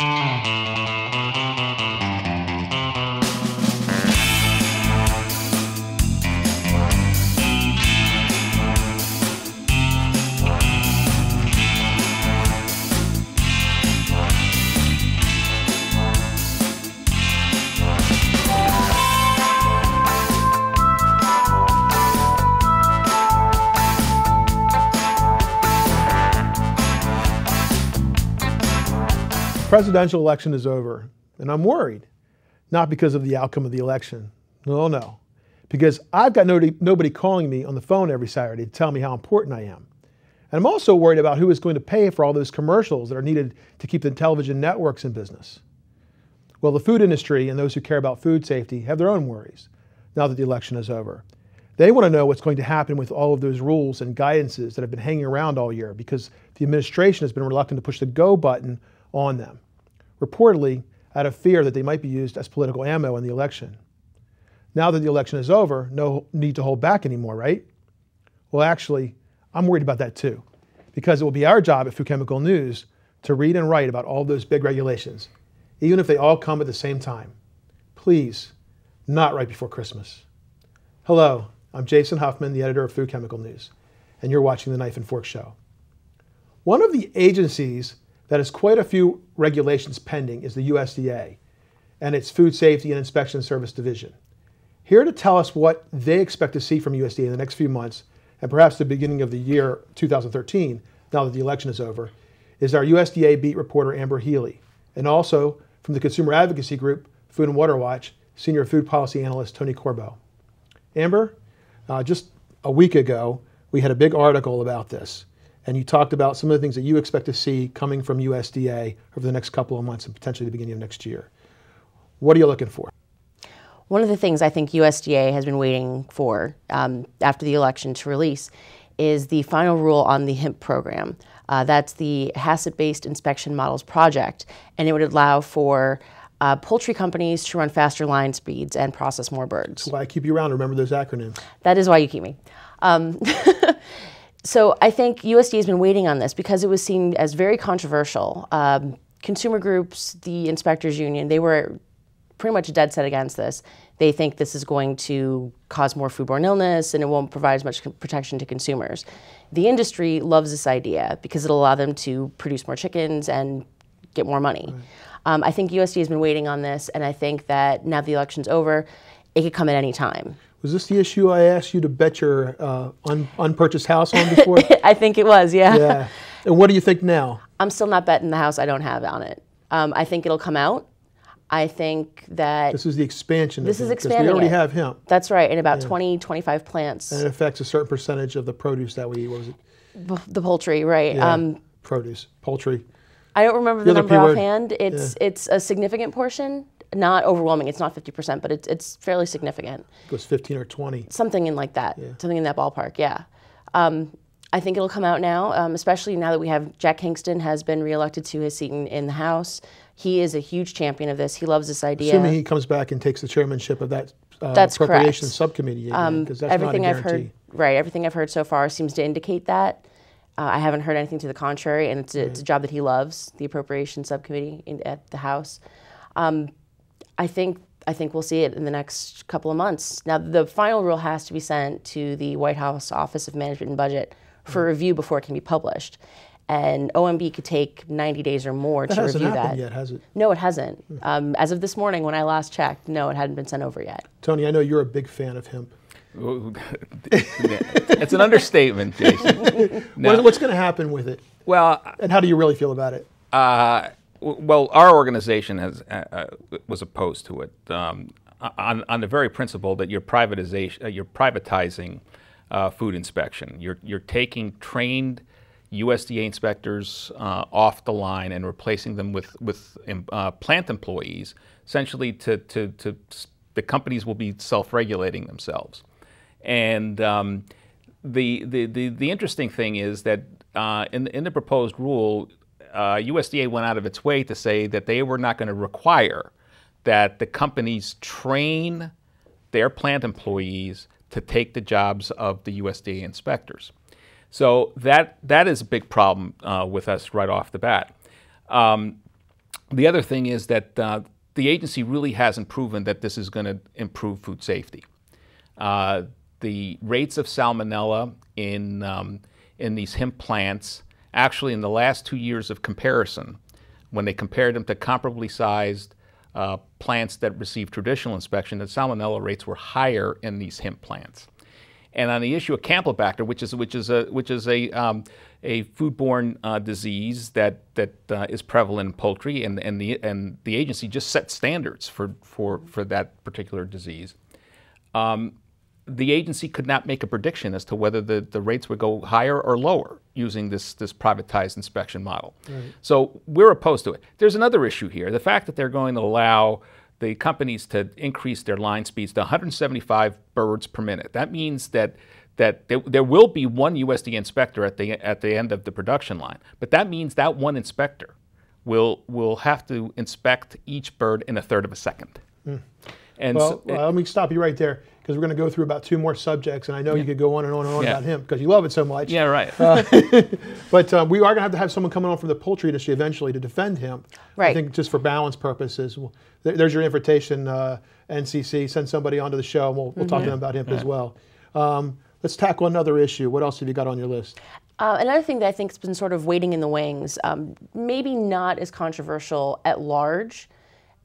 Música presidential election is over, and I'm worried. Not because of the outcome of the election. No, no. Because I've got nobody, nobody calling me on the phone every Saturday to tell me how important I am. And I'm also worried about who is going to pay for all those commercials that are needed to keep the television networks in business. Well, the food industry and those who care about food safety have their own worries now that the election is over. They want to know what's going to happen with all of those rules and guidances that have been hanging around all year because the administration has been reluctant to push the go button on them, reportedly out of fear that they might be used as political ammo in the election. Now that the election is over, no need to hold back anymore, right? Well, actually, I'm worried about that too, because it will be our job at Food Chemical News to read and write about all those big regulations, even if they all come at the same time. Please, not right before Christmas. Hello, I'm Jason Huffman, the editor of Food Chemical News, and you're watching the Knife and Fork Show. One of the agencies that has quite a few regulations pending is the USDA and its Food Safety and Inspection Service Division. Here to tell us what they expect to see from USDA in the next few months and perhaps the beginning of the year 2013, now that the election is over, is our USDA beat reporter Amber Healy, and also from the consumer advocacy group Food and Water Watch, senior food policy analyst Tony Corbo. Amber, uh, just a week ago, we had a big article about this and you talked about some of the things that you expect to see coming from USDA over the next couple of months and potentially the beginning of next year. What are you looking for? One of the things I think USDA has been waiting for um, after the election to release is the final rule on the HIMP program. Uh, that's the HACCP based inspection models project, and it would allow for uh, poultry companies to run faster line speeds and process more birds. That's why I keep you around. Remember those acronyms. That is why you keep me. Um, So I think USDA has been waiting on this because it was seen as very controversial. Um, consumer groups, the inspectors union, they were pretty much dead set against this. They think this is going to cause more foodborne illness and it won't provide as much protection to consumers. The industry loves this idea because it'll allow them to produce more chickens and get more money. Right. Um, I think USDA has been waiting on this, and I think that now the election's over, it could come at any time. Was this the issue I asked you to bet your uh, un- unpurchased house on before? I think it was, yeah. Yeah. And what do you think now? I'm still not betting the house I don't have on it. Um, I think it'll come out. I think that this is the expansion. This is expanding. We already it. have HIMP. That's right, in about yeah. 20, 25 plants. And it affects a certain percentage of the produce that we eat. What was it? the poultry, right? Yeah. Um, produce, poultry. I don't remember the, the number offhand. It's yeah. it's a significant portion not overwhelming. It's not 50%, but it's, it's fairly significant. It was 15 or 20. Something in like that. Yeah. Something in that ballpark, yeah. Um, I think it'll come out now, um, especially now that we have Jack Kingston has been reelected to his seat in, in, the House. He is a huge champion of this. He loves this idea. Assuming he comes back and takes the chairmanship of that uh, that's appropriations correct. subcommittee, um, that's everything not a I've heard, right? Everything I've heard so far seems to indicate that. Uh, I haven't heard anything to the contrary, and it's a, right. it's a job that he loves, the appropriations subcommittee in, at the House. Um, I think I think we'll see it in the next couple of months. Now, the final rule has to be sent to the White House Office of Management and Budget for mm. review before it can be published. And OMB could take 90 days or more that to review that. Happened yet, has it? No, it hasn't. Mm. Um, as of this morning, when I last checked, no, it hadn't been sent over yet. Tony, I know you're a big fan of HIMP. it's an understatement, Jason. No. What's going to happen with it? Well, and how do you really feel about it? Uh, well, our organization has uh, uh, was opposed to it um, on, on the very principle that you're privatization, uh, you're privatizing uh, food inspection. You're you're taking trained USDA inspectors uh, off the line and replacing them with with uh, plant employees. Essentially, to, to to the companies will be self-regulating themselves, and um, the, the the the interesting thing is that in in the proposed rule uh, USDA went out of its way to say that they were not going to require that the companies train their plant employees to take the jobs of the USDA inspectors. So that that is a big problem uh, with us right off the bat. Um, the other thing is that uh, the agency really hasn't proven that this is going to improve food safety. Uh, the rates of salmonella in, um, in these HIMP plants, actually, in the last two years of comparison, when they compared them to comparably sized uh, plants that received traditional inspection, the salmonella rates were higher in these HIMP plants. And on the issue of Campylobacter, which is which is a which is a um, a foodborne uh, disease that that uh, is prevalent in poultry, and, and the and the agency just set standards for for for that particular disease. Um, the agency could not make a prediction as to whether the, the rates would go higher or lower using this, this privatized inspection model. Right. So we're opposed to it. There's another issue here. The fact that they're going to allow the companies to increase their line speeds to 175 birds per minute. That means that that there, there will be one USDA inspector at the at the end of the production line, but that means that one inspector will will have to inspect each bird in a third of a second. Mm. And well, so, well, let me stop you right there because we're going to go through about two more subjects, and I know yeah. you could go on and on and on yeah. about HIMP because you love it so much. Yeah, right. Uh, but uh, we are going to have to have someone coming on from the poultry industry eventually to defend HIMP. Right. I think just for balance purposes. there's your invitation, uh, NCC. Send somebody onto the show, and we'll, we'll mm-hmm. talk to mm-hmm. them about HIMP as well. Um, let's tackle another issue. What else have you got on your list? Uh, another thing that I think has been sort of waiting in the wings, um, maybe not as controversial at large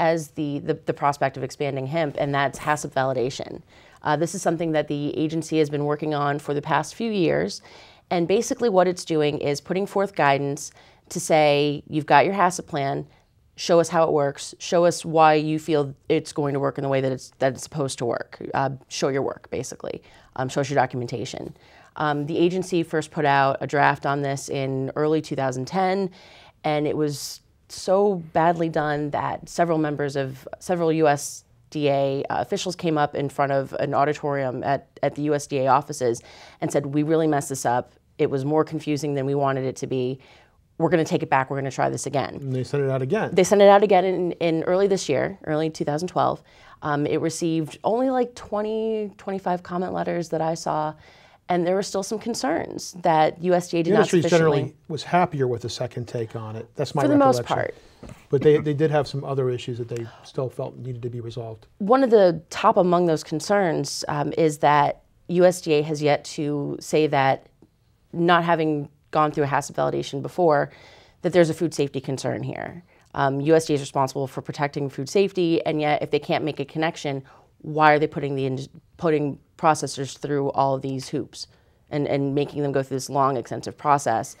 as the, the, the prospect of expanding HIMP, and that's HACCP validation. Uh, this is something that the agency has been working on for the past few years. And basically, what it's doing is putting forth guidance to say, you've got your HACCP plan, show us how it works, show us why you feel it's going to work in the way that it's, that it's supposed to work. Uh, show your work, basically, um, show us your documentation. Um, the agency first put out a draft on this in early 2010, and it was so badly done that several members of several USDA uh, officials came up in front of an auditorium at, at the USDA offices and said, We really messed this up. It was more confusing than we wanted it to be. We're going to take it back. We're going to try this again. And they sent it out again. They sent it out again in, in early this year, early 2012. Um, it received only like 20, 25 comment letters that I saw and there were still some concerns that USDA did the not sufficiently. generally was happier with the second take on it. That's my for the most part. But they, they did have some other issues that they still felt needed to be resolved. One of the top among those concerns um, is that USDA has yet to say that not having gone through a HACCP validation before, that there's a food safety concern here. Um, USDA is responsible for protecting food safety, and yet if they can't make a connection, why are they putting the putting processors through all these hoops and, and making them go through this long, extensive process?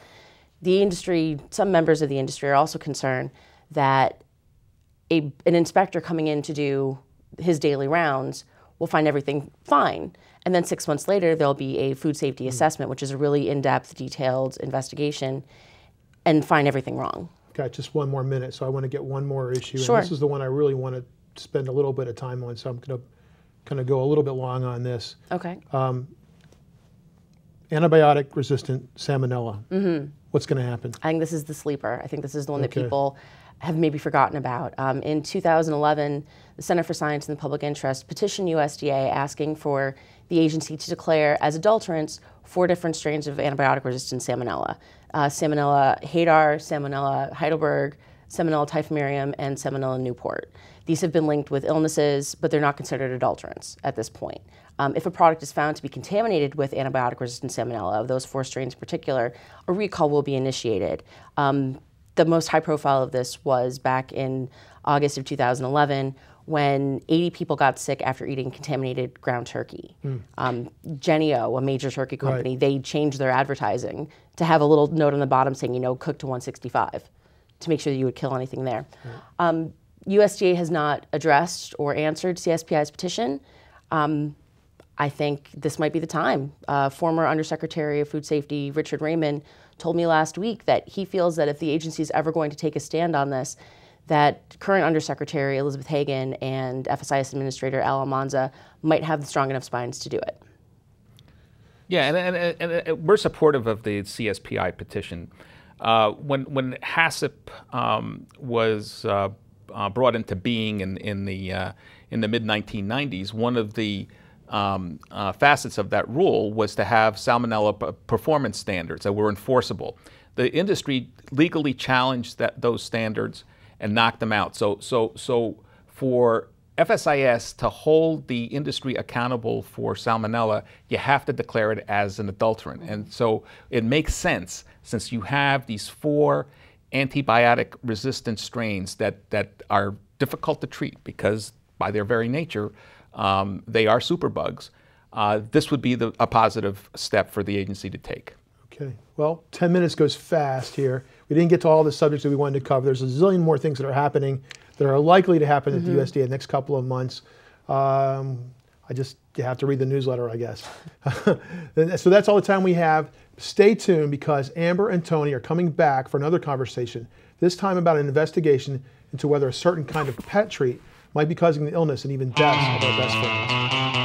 The industry, some members of the industry are also concerned that a, an inspector coming in to do his daily rounds will find everything fine. And then six months later, there'll be a food safety mm. assessment, which is a really in depth, detailed investigation, and find everything wrong. Got just one more minute, so I want to get one more issue. Sure. And this is the one I really want to spend a little bit of time on, so I'm going to kind of go a little bit long on this. Okay. Um, antibiotic resistant salmonella. Mm-hmm. What's going to happen? I think this is the sleeper. I think this is the one okay. that people have maybe forgotten about. Um, in 2011, the Center for Science and the Public Interest petitioned USDA asking for the agency to declare as adulterants four different strains of antibiotic resistant salmonella uh, Salmonella Hadar, Salmonella Heidelberg, Salmonella typhimurium, and Salmonella Newport. These have been linked with illnesses, but they're not considered adulterants at this point. Um, if a product is found to be contaminated with antibiotic resistant salmonella, of those four strains in particular, a recall will be initiated. Um, the most high profile of this was back in August of 2011 when 80 people got sick after eating contaminated ground turkey. Mm. Um, Jennie-O, a major turkey company, right. they changed their advertising to have a little note on the bottom saying, you know, cook to 165 to make sure that you would kill anything there. Right. Um, USDA has not addressed or answered CSPI's petition. Um, I think this might be the time. Uh, former Undersecretary of Food Safety Richard Raymond told me last week that he feels that if the agency is ever going to take a stand on this, that current Undersecretary Elisabeth Hagen and FSIS Administrator Al Almanza might have the strong enough spines to do it. Yeah, and, and, and, and we're supportive of the CSPI petition. Uh, when when HACCP um, was uh, uh, brought into being in, in the uh, in the mid 1990s, one of the um, uh, facets of that rule was to have salmonella performance standards that were enforceable. The industry legally challenged that, those standards and knocked them out. So, so, so for FSIS to hold the industry accountable for salmonella, you have to declare it as an adulterant. And so it makes sense since you have these four antibiotic resistant strains that, that are difficult to treat because by their very nature, um, they are superbugs. Uh, this would be the, a positive step for the agency to take. Okay. Well, 10 minutes goes fast here. We didn't get to all the subjects that we wanted to cover. There's a zillion more things that are happening that are likely to happen mm-hmm. at the USDA in the next couple of months. Um, I just have to read the newsletter, I guess. so that's all the time we have. Stay tuned because Amber and Tony are coming back for another conversation, this time about an investigation into whether a certain kind of pet treat might be causing the illness and even deaths of our best friends.